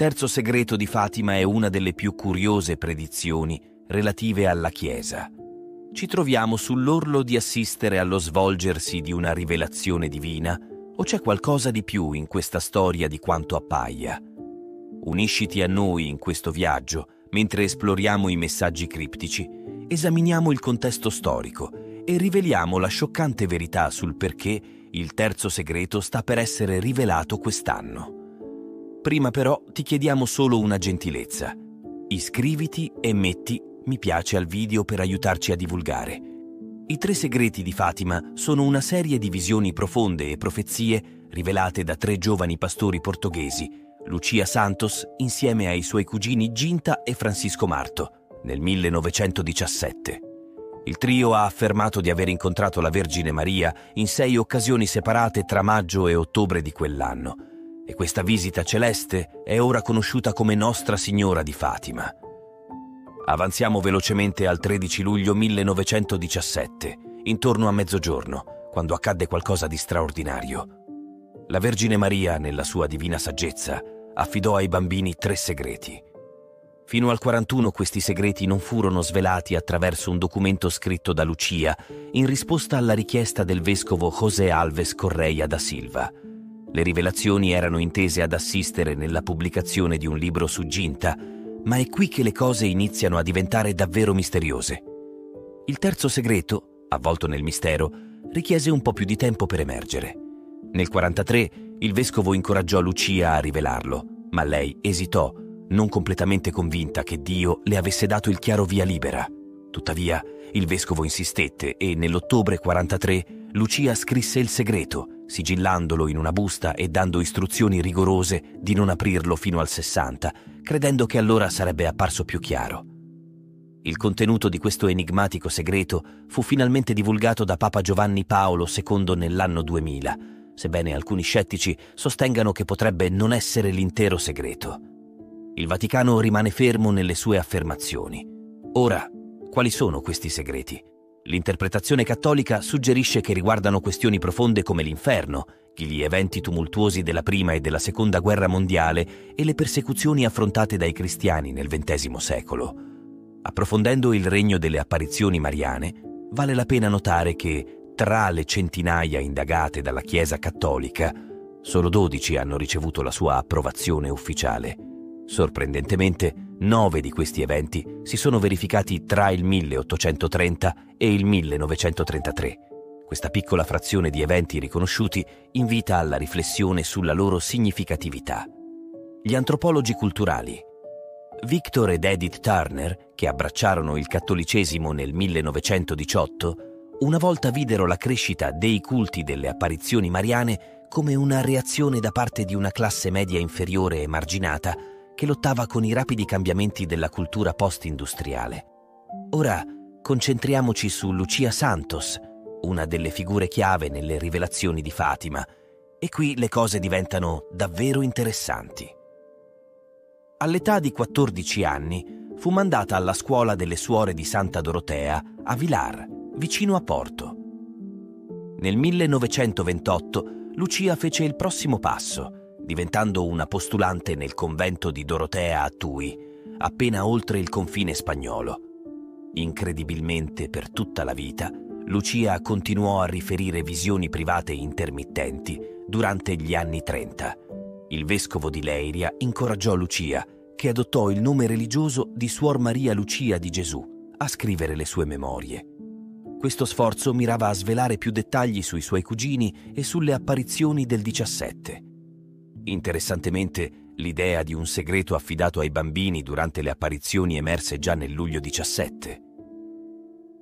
terzo segreto di Fatima è una delle più curiose predizioni relative alla Chiesa. Ci troviamo sull'orlo di assistere allo svolgersi di una rivelazione divina o c'è qualcosa di più in questa storia di quanto appaia? Unisciti a noi in questo viaggio mentre esploriamo i messaggi criptici, esaminiamo il contesto storico e riveliamo la scioccante verità sul perché il terzo segreto sta per essere rivelato quest'anno. Prima però ti chiediamo solo una gentilezza. Iscriviti e metti mi piace al video per aiutarci a divulgare. I tre segreti di Fatima sono una serie di visioni profonde e profezie rivelate da tre giovani pastori portoghesi, Lucia Santos insieme ai suoi cugini Ginta e Francisco Marto, nel 1917. Il trio ha affermato di aver incontrato la Vergine Maria in sei occasioni separate tra maggio e ottobre di quell'anno, e questa visita celeste è ora conosciuta come Nostra Signora di Fatima. Avanziamo velocemente al 13 luglio 1917, intorno a mezzogiorno, quando accadde qualcosa di straordinario. La Vergine Maria, nella sua divina saggezza, affidò ai bambini tre segreti. Fino al 41 questi segreti non furono svelati attraverso un documento scritto da Lucia in risposta alla richiesta del vescovo José Alves Correia da Silva. Le rivelazioni erano intese ad assistere nella pubblicazione di un libro su Ginta, ma è qui che le cose iniziano a diventare davvero misteriose. Il terzo segreto, avvolto nel mistero, richiese un po' più di tempo per emergere. Nel 43 il vescovo incoraggiò Lucia a rivelarlo, ma lei esitò, non completamente convinta che Dio le avesse dato il chiaro via libera. Tuttavia, il vescovo insistette e nell'ottobre 43 Lucia scrisse il segreto, sigillandolo in una busta e dando istruzioni rigorose di non aprirlo fino al 60, credendo che allora sarebbe apparso più chiaro. Il contenuto di questo enigmatico segreto fu finalmente divulgato da Papa Giovanni Paolo II nell'anno 2000, sebbene alcuni scettici sostengano che potrebbe non essere l'intero segreto. Il Vaticano rimane fermo nelle sue affermazioni. Ora, quali sono questi segreti? L'interpretazione cattolica suggerisce che riguardano questioni profonde come l'inferno, gli eventi tumultuosi della Prima e della Seconda Guerra Mondiale e le persecuzioni affrontate dai cristiani nel XX secolo. Approfondendo il regno delle apparizioni mariane, vale la pena notare che, tra le centinaia indagate dalla Chiesa cattolica, solo 12 hanno ricevuto la sua approvazione ufficiale. Sorprendentemente, nove di questi eventi si sono verificati tra il 1830 e il 1933. Questa piccola frazione di eventi riconosciuti invita alla riflessione sulla loro significatività. Gli antropologi culturali Victor ed Edith Turner, che abbracciarono il cattolicesimo nel 1918, una volta videro la crescita dei culti delle apparizioni mariane come una reazione da parte di una classe media inferiore e marginata che lottava con i rapidi cambiamenti della cultura post-industriale. Ora concentriamoci su Lucia Santos, una delle figure chiave nelle rivelazioni di Fatima, e qui le cose diventano davvero interessanti. All'età di 14 anni fu mandata alla scuola delle suore di Santa Dorotea a Vilar, vicino a Porto. Nel 1928 Lucia fece il prossimo passo, diventando una postulante nel convento di Dorotea a Tui, appena oltre il confine spagnolo. Incredibilmente per tutta la vita, Lucia continuò a riferire visioni private intermittenti durante gli anni 30 il vescovo di Leiria incoraggiò Lucia, che adottò il nome religioso di Suor Maria Lucia di Gesù, a scrivere le sue memorie. Questo sforzo mirava a svelare più dettagli sui suoi cugini e sulle apparizioni del 17. Interessantemente, l'idea di un segreto affidato ai bambini durante le apparizioni emerse già nel luglio 17.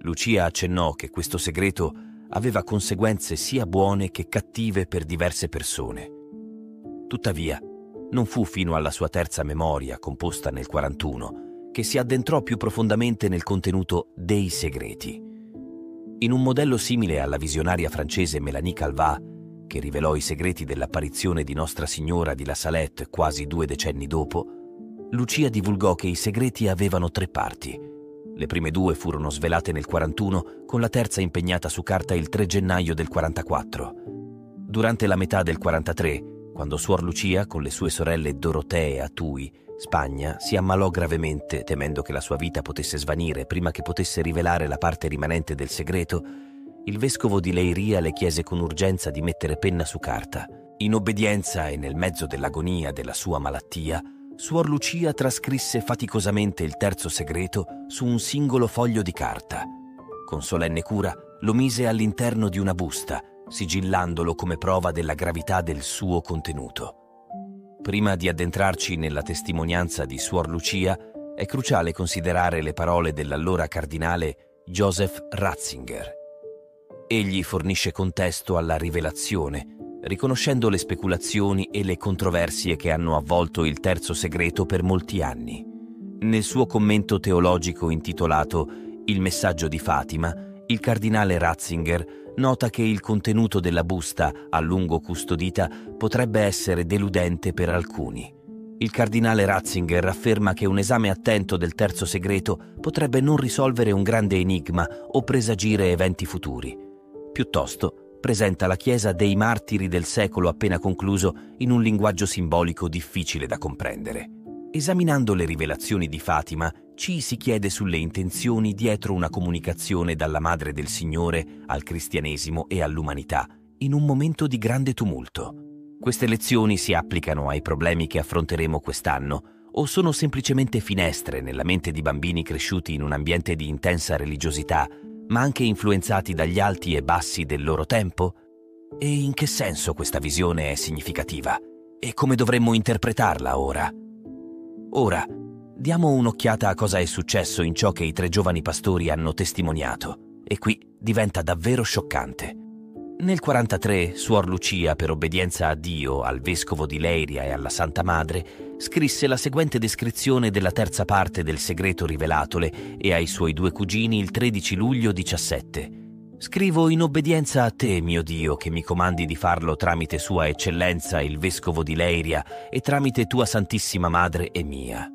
Lucia accennò che questo segreto aveva conseguenze sia buone che cattive per diverse persone. Tuttavia, non fu fino alla sua terza memoria, composta nel 41, che si addentrò più profondamente nel contenuto dei segreti. In un modello simile alla visionaria francese Mélanie Calvat, che rivelò i segreti dell'apparizione di Nostra Signora di La Salette quasi due decenni dopo, Lucia divulgò che i segreti avevano tre parti. Le prime due furono svelate nel 41, con la terza impegnata su carta il 3 gennaio del 44. Durante la metà del 43, quando Suor Lucia, con le sue sorelle Dorotee e Atui, Spagna, si ammalò gravemente, temendo che la sua vita potesse svanire prima che potesse rivelare la parte rimanente del segreto, il vescovo di Leiria le chiese con urgenza di mettere penna su carta. In obbedienza e nel mezzo dell'agonia della sua malattia, Suor Lucia trascrisse faticosamente il terzo segreto su un singolo foglio di carta. Con solenne cura lo mise all'interno di una busta, sigillandolo come prova della gravità del suo contenuto. Prima di addentrarci nella testimonianza di Suor Lucia, è cruciale considerare le parole dell'allora cardinale Joseph Ratzinger. Egli fornisce contesto alla rivelazione, riconoscendo le speculazioni e le controversie che hanno avvolto il terzo segreto per molti anni. Nel suo commento teologico intitolato Il messaggio di Fatima, il cardinale Ratzinger nota che il contenuto della busta, a lungo custodita, potrebbe essere deludente per alcuni. Il cardinale Ratzinger afferma che un esame attento del terzo segreto potrebbe non risolvere un grande enigma o presagire eventi futuri. Piuttosto, presenta la Chiesa dei martiri del secolo appena concluso in un linguaggio simbolico difficile da comprendere. Esaminando le rivelazioni di Fatima, ci si chiede sulle intenzioni dietro una comunicazione dalla Madre del Signore al cristianesimo e all'umanità, in un momento di grande tumulto. Queste lezioni si applicano ai problemi che affronteremo quest'anno o sono semplicemente finestre nella mente di bambini cresciuti in un ambiente di intensa religiosità, ma anche influenzati dagli alti e bassi del loro tempo? E in che senso questa visione è significativa? E come dovremmo interpretarla ora? Ora, diamo un'occhiata a cosa è successo in ciò che i tre giovani pastori hanno testimoniato, e qui diventa davvero scioccante. Nel 43, Suor Lucia, per obbedienza a Dio, al vescovo di Leiria e alla Santa Madre, scrisse la seguente descrizione della terza parte del segreto rivelatole e ai suoi due cugini il 13 luglio 17. Scrivo in obbedienza a te, mio Dio, che mi comandi di farlo tramite Sua Eccellenza, il Vescovo di Leiria, e tramite Tua Santissima Madre e mia.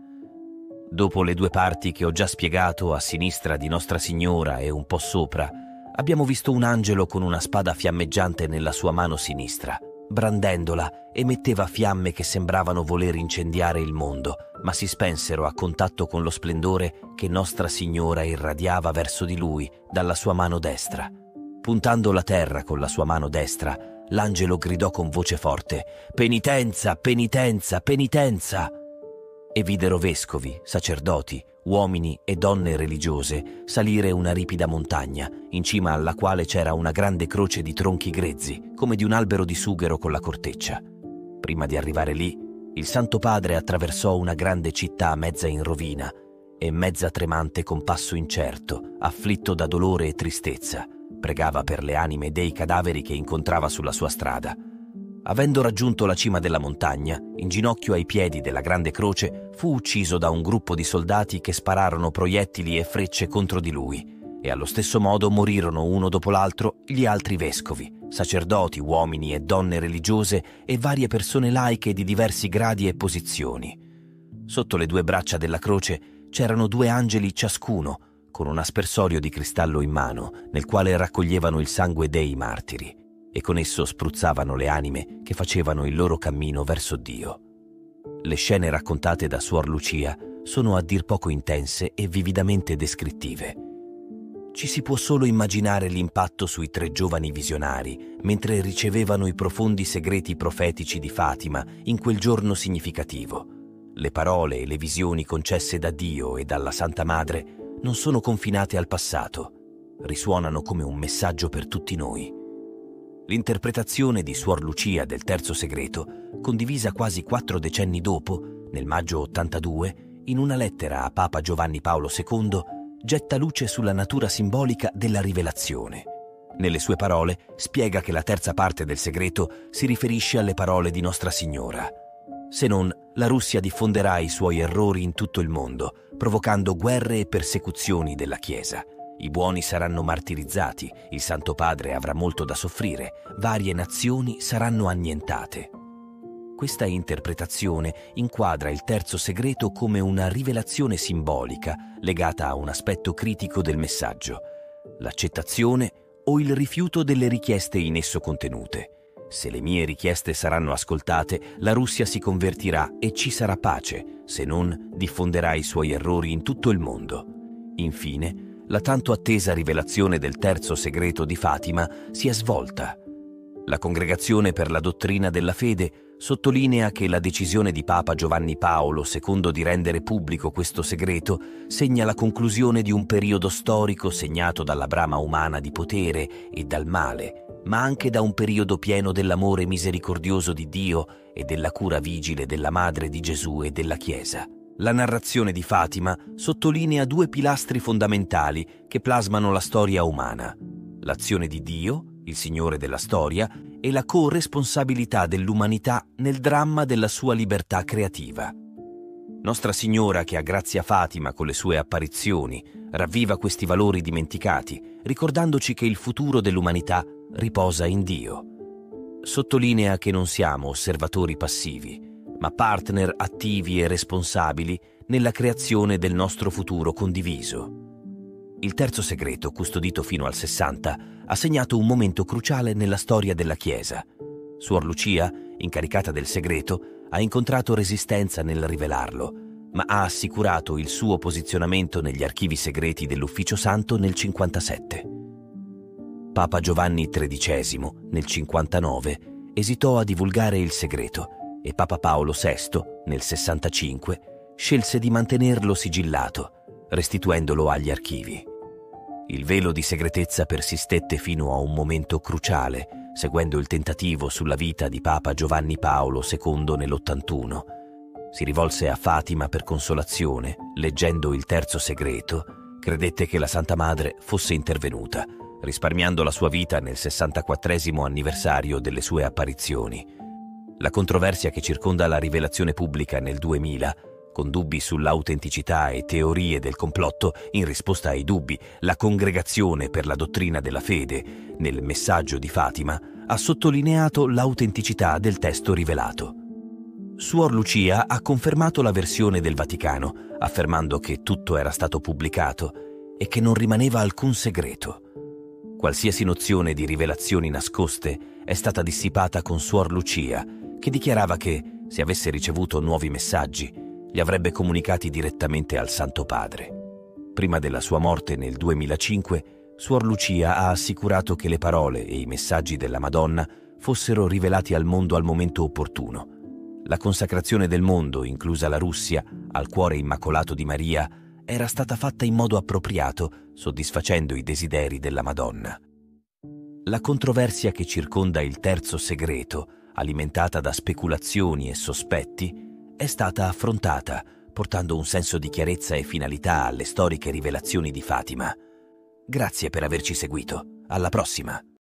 Dopo le due parti che ho già spiegato a sinistra di Nostra Signora e un po' sopra, abbiamo visto un angelo con una spada fiammeggiante nella sua mano sinistra. Brandendola, emetteva fiamme che sembravano voler incendiare il mondo, ma si spensero a contatto con lo splendore che Nostra Signora irradiava verso di lui dalla sua mano destra. Puntando la terra con la sua mano destra, l'angelo gridò con voce forte Penitenza, penitenza, penitenza! E videro vescovi, sacerdoti, uomini e donne religiose salire una ripida montagna, in cima alla quale c'era una grande croce di tronchi grezzi, come di un albero di sughero con la corteccia. Prima di arrivare lì, il Santo Padre attraversò una grande città mezza in rovina e mezza tremante con passo incerto, afflitto da dolore e tristezza, pregava per le anime dei cadaveri che incontrava sulla sua strada Avendo raggiunto la cima della montagna, in ginocchio ai piedi della grande croce, fu ucciso da un gruppo di soldati che spararono proiettili e frecce contro di lui, e allo stesso modo morirono uno dopo l'altro gli altri vescovi, sacerdoti, uomini e donne religiose e varie persone laiche di diversi gradi e posizioni. Sotto le due braccia della croce c'erano due angeli ciascuno, con un aspersorio di cristallo in mano, nel quale raccoglievano il sangue dei martiri e con esso spruzzavano le anime che facevano il loro cammino verso Dio. Le scene raccontate da Suor Lucia sono a dir poco intense e vividamente descrittive. Ci si può solo immaginare l'impatto sui tre giovani visionari mentre ricevevano i profondi segreti profetici di Fatima in quel giorno significativo. Le parole e le visioni concesse da Dio e dalla Santa Madre non sono confinate al passato, risuonano come un messaggio per tutti noi. L'interpretazione di Suor Lucia del Terzo Segreto, condivisa quasi quattro decenni dopo, nel maggio 82, in una lettera a Papa Giovanni Paolo II, getta luce sulla natura simbolica della rivelazione. Nelle sue parole spiega che la terza parte del segreto si riferisce alle parole di Nostra Signora. Se non, la Russia diffonderà i suoi errori in tutto il mondo, provocando guerre e persecuzioni della Chiesa. I buoni saranno martirizzati, il Santo Padre avrà molto da soffrire, varie nazioni saranno annientate. Questa interpretazione inquadra il terzo segreto come una rivelazione simbolica legata a un aspetto critico del messaggio, l'accettazione o il rifiuto delle richieste in esso contenute. Se le mie richieste saranno ascoltate, la Russia si convertirà e ci sarà pace, se non diffonderà i suoi errori in tutto il mondo. Infine, la tanto attesa rivelazione del terzo segreto di Fatima si è svolta. La Congregazione per la dottrina della fede sottolinea che la decisione di Papa Giovanni Paolo II di rendere pubblico questo segreto segna la conclusione di un periodo storico segnato dalla brama umana di potere e dal male, ma anche da un periodo pieno dell'amore misericordioso di Dio e della cura vigile della Madre di Gesù e della Chiesa. La narrazione di Fatima sottolinea due pilastri fondamentali che plasmano la storia umana, l'azione di Dio il Signore della storia, e la corresponsabilità dell'umanità nel dramma della sua libertà creativa. Nostra Signora, che a grazia Fatima con le sue apparizioni ravviva questi valori dimenticati, ricordandoci che il futuro dell'umanità riposa in Dio. Sottolinea che non siamo osservatori passivi, ma partner attivi e responsabili nella creazione del nostro futuro condiviso. Il terzo segreto, custodito fino al 60, ha segnato un momento cruciale nella storia della Chiesa. Suor Lucia, incaricata del segreto, ha incontrato resistenza nel rivelarlo, ma ha assicurato il suo posizionamento negli archivi segreti dell'Ufficio Santo nel 57. Papa Giovanni XIII, nel 59, esitò a divulgare il segreto e Papa Paolo VI, nel 65, scelse di mantenerlo sigillato restituendolo agli archivi. Il velo di segretezza persistette fino a un momento cruciale, seguendo il tentativo sulla vita di Papa Giovanni Paolo II nell'81. Si rivolse a Fatima per consolazione, leggendo il terzo segreto, credette che la Santa Madre fosse intervenuta, risparmiando la sua vita nel 64 anniversario delle sue apparizioni. La controversia che circonda la rivelazione pubblica nel 2000 con dubbi sull'autenticità e teorie del complotto, in risposta ai dubbi, la Congregazione per la dottrina della fede, nel messaggio di Fatima, ha sottolineato l'autenticità del testo rivelato. Suor Lucia ha confermato la versione del Vaticano, affermando che tutto era stato pubblicato e che non rimaneva alcun segreto. Qualsiasi nozione di rivelazioni nascoste è stata dissipata con Suor Lucia, che dichiarava che, se avesse ricevuto nuovi messaggi, li avrebbe comunicati direttamente al Santo Padre. Prima della sua morte nel 2005, Suor Lucia ha assicurato che le parole e i messaggi della Madonna fossero rivelati al mondo al momento opportuno. La consacrazione del mondo, inclusa la Russia, al cuore immacolato di Maria, era stata fatta in modo appropriato, soddisfacendo i desideri della Madonna. La controversia che circonda il terzo segreto, alimentata da speculazioni e sospetti, è stata affrontata, portando un senso di chiarezza e finalità alle storiche rivelazioni di Fatima. Grazie per averci seguito. Alla prossima!